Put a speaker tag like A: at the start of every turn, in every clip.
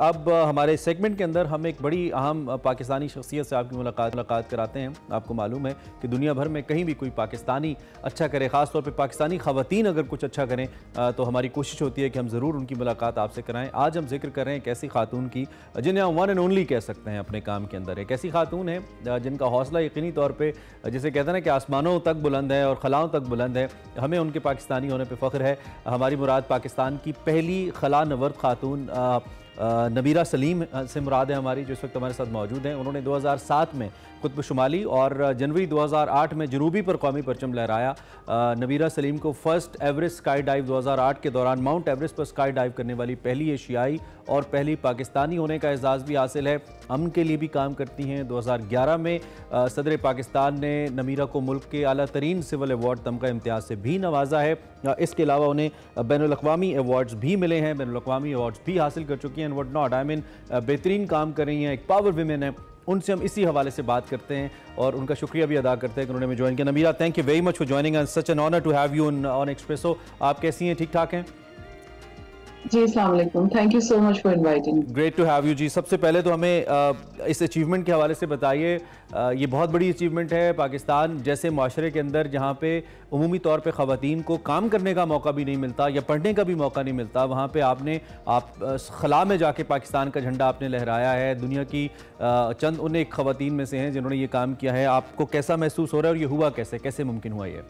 A: अब हमारे सेगमेंट के अंदर हम एक बड़ी अहम पाकिस्तानी शख्सियत से आपकी मुलाकात मुलाकात कराते हैं। आपको मालूम है कि दुनिया भर में कहीं भी कोई पाकिस्तानी अच्छा करे ख़ास तौर पे पाकिस्तानी ख़वातीन अगर कुछ अच्छा करें तो हमारी कोशिश होती है कि हम ज़रूर उनकी मुलाकात आपसे कराएँ। आज हम ज़िक्र कर रहे हैं एक ऐसी खातून की, जिन्हें हम वन एंड ओनली कह सकते हैं अपने काम के अंदर। एक ऐसी खातून है जिनका हौसला यकीनी तौर पर जिसे कहते हैं ना कि आसमानों तक बुलंद है और खलाओं तक बुलंद है, हमें उनके पाकिस्तानी होने पर फ़ख्र है। हमारी मुराद पाकिस्तान की पहली खला नवर्द खातून नबीरा सलीम से मुराद है हमारी, जो इस वक्त हमारे साथ मौजूद हैं। उन्होंने 2007 में कुतब शुमाली और जनवरी 2008 में जनूबी पर कौमी परचम लहराया। नबीरा सलीम को फ़र्स्ट एवरेस्ट स्काई डाइव 2008 के दौरान माउंट एवरेस्ट पर स्काई डाइव करने वाली पहली एशियाई और पहली पाकिस्तानी होने का एजाज़ भी हासिल है। अमन के लिए भी काम करती हैं। 2011 में सदर पाकिस्तान ने नमीरा को मुल्क के अला तरीन सिविल अवार्ड तमका इम्तियाज़ से भी नवाजा है। इसके अलावा उन्हें बैन अवी अवार्ड्स भी मिले हैं। बैन अवी अवार्ड्स भी हासिल कर चुकी हैं। And what not, I mean बेहतरीन काम कर रही हैं। एक पावर वीमेन है। उनसे हम इसी हवाले से बात करते हैं और उनका शुक्रिया भी अदा करते हैं कि उन्होंने हमें ज्वाइन किया। Nabira thank you very much for joining and such an honour to have you on Expresso आप कैसी हैं? ठीक ठाक हैं?
B: जी अस्सलाम thank you so much for inviting
A: great to have you जी। सबसे पहले तो हमें आ, इस अचीवमेंट के हवाले से बताइए ये बहुत बड़ी अचीवमेंट है पाकिस्तान जैसे माशरे के अंदर जहाँ पे उमूमी तौर पे ख़वातीन को काम करने का मौका भी नहीं मिलता या पढ़ने का भी मौका नहीं मिलता वहाँ पे आपने आप खला में जाके पाकिस्तान का झंडा आपने लहराया है। दुनिया की आ, चंद उन एक ख़वातीन में से हैं जिन्होंने ये काम किया है। आपको कैसा महसूस हो रहा है और ये हुआ कैसे? कैसे मुमकिन हुआ ये?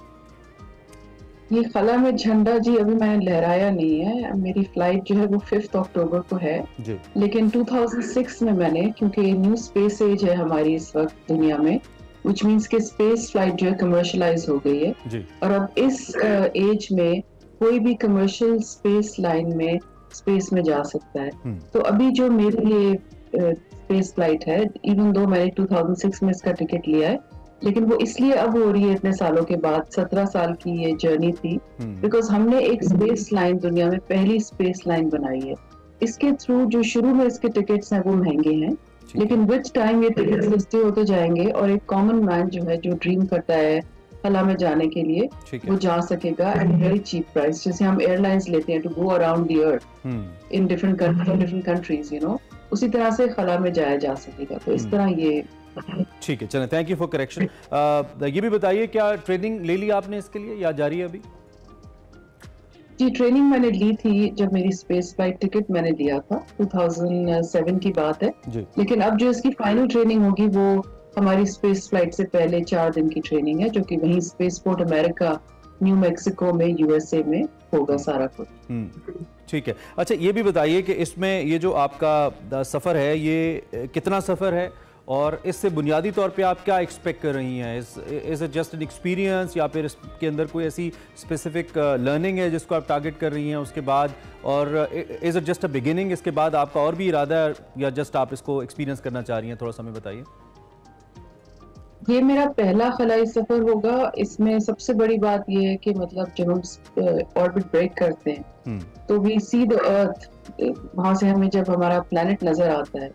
B: ये खला में झंडा जी अभी मैंने लहराया नहीं है मेरी फ़्लाइट जो है वो फिफ्थ अक्टूबर को है जी। लेकिन 2006 में मैंने क्योंकि न्यू स्पेस एज है हमारी इस वक्त दुनिया में विच मीन्स के स्पेस फ़्लाइट जो है कमर्शलाइज हो गई है। और अब इस एज में कोई भी कमर्शियल स्पेस लाइन में स्पेस में जा सकता है हम्म। तो अभी जो मेरे लिए स्पेस फ़्लाइट है इवन दो मैंने 2006 में इसका टिकट लिया है लेकिन वो इसलिए अब हो रही है इतने सालों के बाद सत्रह साल की ये जर्नी थी बिकॉज़ हम्म। हमने एक स्पेस लाइन दुनिया में पहली स्पेस लाइन बनाई है। इसके थ्रू जो शुरू में इसके टिकट्स हैं वो महँगे हैं लेकिन विच टाइम ये टिकट सस्ते होते जाएँगे और एक कॉमन मैन जो है जो ड्रीम करता है कला में जाने के लिए वो जा सकेगा एट वेरी चीप प्राइस जैसे हम एयरलाइंस लेते हैं to go around the earth in different different countries you know उसी तरह से खला में जाया जा सकेगा। तो इस हम्म। तरह ये
A: ठीक है चलें थैंक यू फॉर करेक्शन ये भी बताइए क्या ट्रेनिंग ले ली आपने इसके लिए या जारी है अभी?
B: जी ट्रेनिंग मैंने ली थी जब मेरी स्पेस फ़्लाइट टिकट मैंने लिया था 2007 की बात है। लेकिन अब जो इसकी फाइनल ट्रेनिंग होगी वो हमारी स्पेस फ़्लाइट से पहले चार दिन की ट्रेनिंग है जो कि वहीं space port America New Mexico में यूएसए में होगा सारा कुछ। हम्म,
A: ठीक है। अच्छा ये भी बताइए कि इसमें ये जो आपका सफ़र है ये कितना सफ़र है? और इससे बुनियादी तौर पे आप क्या एक्सपेक्ट कर रही हैं? Is it just an experience या फिर इसके अंदर कोई ऐसी स्पेसिफिक लर्निंग uh, है जिसको आप टारगेट कर रही हैं उसके बाद? और is it just a beginning इसके बाद आपका और भी इरादा है या जस्ट आप इसको एक्सपीरियंस करना चाह रही हैं? थोड़ा सा हमें बताइए।
B: ये मेरा पहला खलाई सफ़र होगा। इसमें सबसे बड़ी बात ये है कि मतलब जब हम ऑर्बिट uh, ब्रेक करते हैं हम्म। तो वी सी द अर्थ वहाँ से हमें जब हमारा प्लेनेट नज़र आता है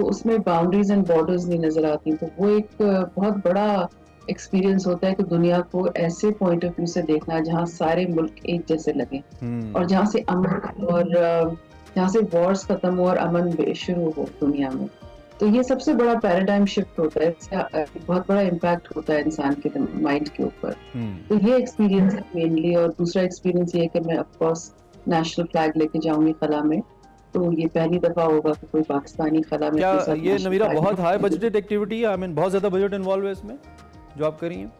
B: तो उसमें बाउंड्रीज एंड बॉर्डर्स नहीं नज़र आती तो वो एक बहुत बड़ा एक्सपीरियंस होता है कि दुनिया को ऐसे पॉइंट ऑफ़ व्यू से देखना जहाँ सारे मुल्क एक जैसे लगे hmm. और जहाँ से अमन और जहाँ से वॉर्स खत्म हो और अमन शुरू हो दुनिया में तो ये सबसे बड़ा पैराडाइम शिफ्ट होता है इसका बहुत बड़ा इम्पैक्ट होता है इंसान के माइंड के ऊपर hmm. तो ये एक्सपीरियंस है मेनली और दूसरा एक्सपीरियंस ये है कि मैं ऑफकोर्स नेशनल फ्लैग लेके जाऊँगी कला में तो ये पहली दफ़ा होगा कि कोई पाकिस्तानी खला में
A: क्या ये नवीरा बहुत हाई बजटेड एक्टिविटी है आई मीन बहुत ज़्यादा बजट इन्वॉल्व है इसमें जो आप करी हैं?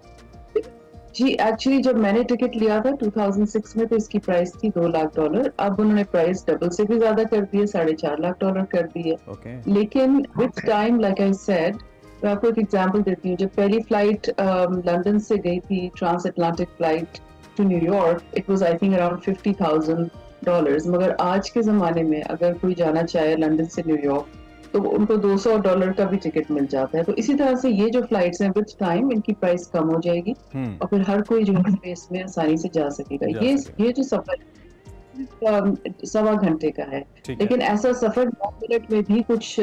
B: जी एक्चुअली जब मैंने टिकट लिया था 2006 में तो इसकी प्राइस थी दो लाख डॉलर अब उन्होंने प्राइस डबल से भी ज़्यादा कर दी है साढ़े चार लाख डॉलर कर दी है. Okay. लेकिन with time like I said मैं आपको एक एग्जांपल देती हूँ. जब पहली फ़्लाइट लंदन um, से गई थी transatlantic flight to New York it was I think around fifty thousand dollars मगर आज के ज़माने में अगर कोई जाना चाहे लंदन से न्यूयॉर्क तो उनको 200 डॉलर का भी टिकट मिल जाता है। तो इसी तरह से ये जो फ्लाइट्स हैं विद टाइम इनकी प्राइस कम हो जाएगी हम्म। और फिर हर कोई जो है स्पेस में आसानी से जा सकेगा। ये ये जो सफ़र सवा घंटे का है। लेकिन ऐसा सफ़र नौ मिनट में भी कुछ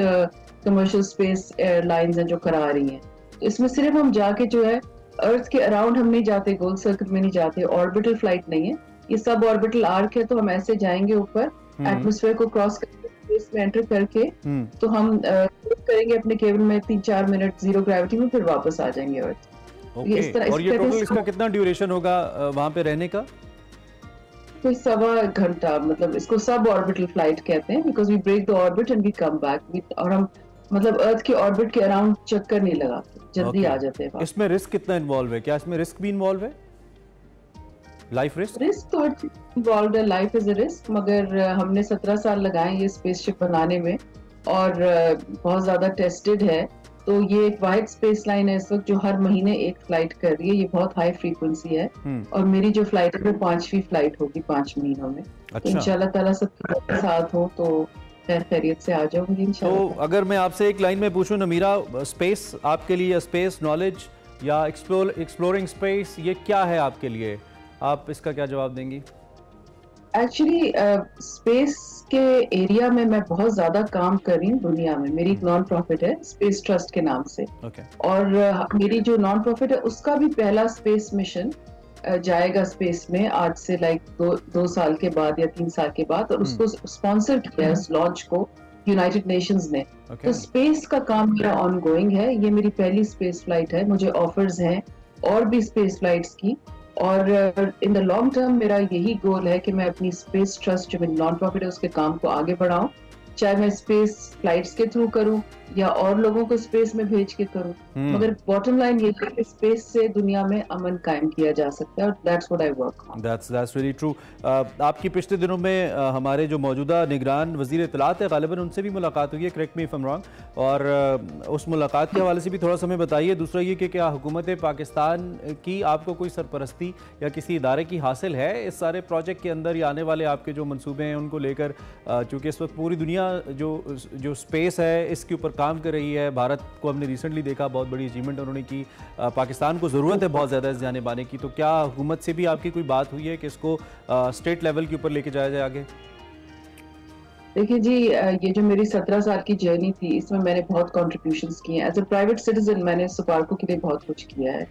B: कमर्शियल स्पेस एयरलाइंस हैं जो करा रही हैं। तो इसमें सिर्फ़ हम जाके जो है अर्थ के अराउंड हम नहीं जाते गोल सर्किट में नहीं जाते ऑर्बिटल फ़्लाइट नहीं है। ये सब ऑर्बिटल आर्क है तो हम ऐसे जाएँगे ऊपर एटमोसफेयर हम्म। को क्रॉस करके स्पेस में एंटर करके हम्म। तो हम करेंगे अपने केबल में तीन चार मिनट ज़ीरो ग्रेविटी में फिर वापस आ जाएँगे अर्थ
A: okay. इस तरह और ये टोटल इसका कितना ड्यूरेशन होगा वहाँ पे रहने का
B: कोई सवा घंटा मतलब इसको सब ऑर्बिटल फ़्लाइट कहते हैं because we break the orbit and we come back और हम मतलब अर्थ के ऑर्बिट के अराउंड चक्कर नहीं लगाते जल्दी okay. आ जाते हैं
A: इसमें रिस्क कितना इन्वॉल्व है क्या इसमें रिस्क भी इन्वॉल्व है लाइफ रिस्क
B: रिस्क तो इन्वॉल्व है लाइफ इज़ अ रिस्क मगर हमने 17 साल लगाए ये स्पेसशिप बनाने में और बहुत ज़्यादा टेस्टेड है। तो ये एक वाइड स्पेस लाइन है इस वक्त जो हर महीने एक फ़्लाइट कर रही है ये बहुत हाई फ्रीक्वेंसी है हम्म। और मेरी जो फ़्लाइट है वो पांचवी फ़्लाइट होगी पाँच महीनों में। तो अच्छा। तो इंशाल्लाह ताला सबके साथ हो तो खैर खैरियत से आ जाऊँगी
A: तो अगर मैं आपसे एक लाइन में पूछूँ नमीरा स्पेस आपके लिए स्पेस नॉलेज या एक्सप्लोर एक्सप्लोरिंग स्पेस ये क्या है आपके लिए? आप इसका क्या जवाब देंगी?
B: एक्चुअली स्पेस uh, के एरिया में मैं बहुत ज़्यादा काम कर रही हूँ दुनिया में। मेरी एक नॉन प्रॉफिट है स्पेस ट्रस्ट के नाम से। Okay. और uh, मेरी जो नॉन प्रॉफिट है उसका भी पहला स्पेस मिशन uh, जाएगा स्पेस में आज से लाइक दो दो साल के बाद या तीन साल के बाद। और उसको स्पॉन्सर hmm. किया है उस लॉन्च को यूनाइटेड नेशंस ने। Okay. तो स्पेस का काम मेरा ऑन गोइंग है। ये मेरी पहली स्पेस फ़्लाइट है। मुझे ऑफर्स हैं और भी स्पेस फ्लाइट्स की। और इन द लॉन्ग टर्म मेरा यही गोल है कि मैं अपनी स्पेस ट्रस्ट जो नॉन प्रॉफिट है, उसके काम को आगे बढ़ाऊं। चाहे मैं स्पेस फ्लाइट्स के थ्रू करूँ या और लोगों को स्पेस में भेज के करूँ hmm. मगर बॉटम लाइन ये है कि स्पेस से दुनिया में अमन कायम किया जा सकता है और that's what I work on that's that's really true
A: आपकी पिछले दिनों में uh, हमारे जो मौजूदा निगरान वज़ीर इतलात है गालिबा उनसे भी मुलाकात हुई है correct me if am wrong और uh, उस मुलाकात के हवाले से भी थोड़ा सा हमें बताइए। दूसरा ये कि क्या हुकूमत पाकिस्तान की आपको कोई सरपरस्ती या किसी इदारे की हासिल है? इस सारे प्रोजेक्ट के अंदर या आने वाले आपके जो मनसूबे हैं उनको लेकर uh, चूँकि इस वक्त पूरी दुनिया जो जो स्पेस है, इसके ऊपर काम कर रही है। भारत को हमने रिसेंटली देखा, बहुत बड़ी अचीवमेंट उन्होंने की। पाकिस्तान को ज़रूरत है बहुत ज़्यादा इस जाने बाने की। तो क्या हुकूमत से भी आपकी कोई बात हुई है कि इसको स्टेट लेवल के ऊपर लेके जाया जाए आगे?
B: देखिए जी ये जो मेरी सत्रह साल की जर्नी थी, इसमें मैंने बहुत कॉन्ट्रीब्यूशन किए हैं। एज ए प्राइवेट सिटीजन मैंने सुपार्को के लिए बहुत कुछ किया है।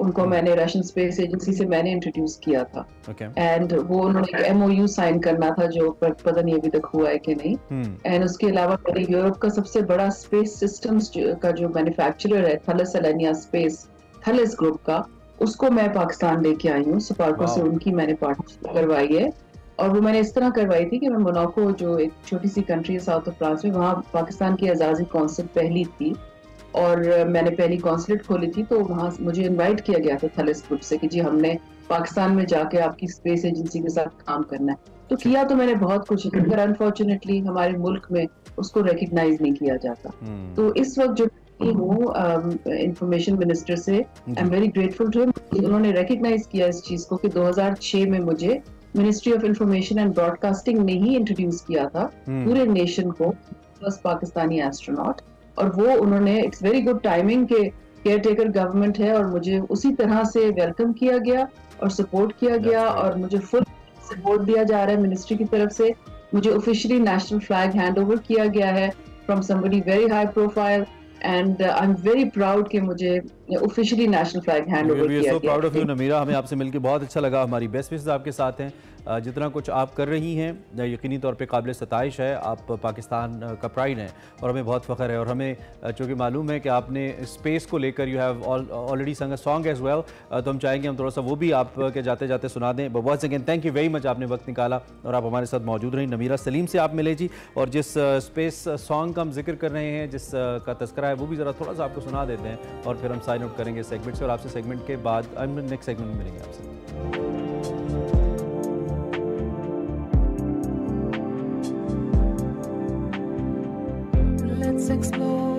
B: उनको hmm. मैंने रशियन स्पेस एजेंसी से मैंने इंट्रोड्यूस किया था एंड okay. वो उन्होंने एक एमओयू साइन करना था जो पर पता नहीं अभी तक हुआ है कि नहीं एंड hmm. उसके अलावा मैंने यूरोप का सबसे बड़ा स्पेस सिस्टम्स का जो मैन्युफैक्चरर है Thales Alenia Space Thales group का उसको मैं पाकिस्तान लेके आई हूँ सुपार्को से उनकी मैंने पार्टनरशिप करवाई है और वो मैंने इस तरह करवाई थी कि मैं मोनाको जो एक छोटी सी कंट्री है साउथ ऑफ़ फ्रांस में वहाँ पाकिस्तान की आज़ादी कौंसिल पहली थी और मैंने पहली कॉन्सुलेट खोली थी तो वहाँ मुझे इनवाइट किया गया था थलिस ग्रुप से कि जी हमने पाकिस्तान में जाके आपकी स्पेस एजेंसी के साथ काम करना है। तो किया तो मैंने बहुत कुछ मगर अनफॉर्चुनेटली हमारे मुल्क में उसको रिकग्नाइज नहीं किया जाता। हम्म। तो इस वक्त जो हूँ इंफॉर्मेशन मिनिस्टर से I am very grateful to उन्होंने रिकग्नाइज किया इस चीज़ को कि 2006 में मुझे ministry of information and broadcasting ने ही इंट्रोड्यूस किया था हम्म। पूरे नेशन को फ़र्स्ट पाकिस्तानी एस्ट्रोनॉट और वो उन्होंने इट्स वेरी गुड टाइमिंग के केयर टेकर गवर्नमेंट है और मुझे उसी तरह से वेलकम किया गया और सपोर्ट किया गया और मुझे फुल सपोर्ट दिया जा रहा है मिनिस्ट्री की तरफ़ से। मुझे officially national flag hand over किया गया है from somebody very high profile and I am very proud कि मुझे officially national flag hand over किया so proud of you
A: Namira हमें आपसे मिलकर बहुत अच्छा लगा हमारी बेस्ट विशेष आपके साथ हैं। जितना कुछ आप कर रही हैं यकीनी तौर पे काबिल सतश है। आप पाकिस्तान का प्राइड हैं और हमें बहुत फ़ख्र है और हमें चूँकि मालूम है कि आपने स्पेस को लेकर you have already sung song as well तो हम चाहेंगे हम थोड़ा सा वो भी आप के जाते जाते सुना दें। बहुत second thank you very much आपने वक्त निकाला और आप हमारे साथ मौजूद रही। नमीरा सलीम से आप मिले जी और जिस स्पेस सॉन्ग का हम ज़िक्र कर रहे हैं जिस का तस्करा है वो भी ज़रा थोड़ा सा आपको सुना देते हैं और फिर हम लाइन अप करेंगे सेगमेंट से और आपसे सेगमेंट के बाद नेक्स्ट सेगमेंट मिलेंगे आपसे। Explore.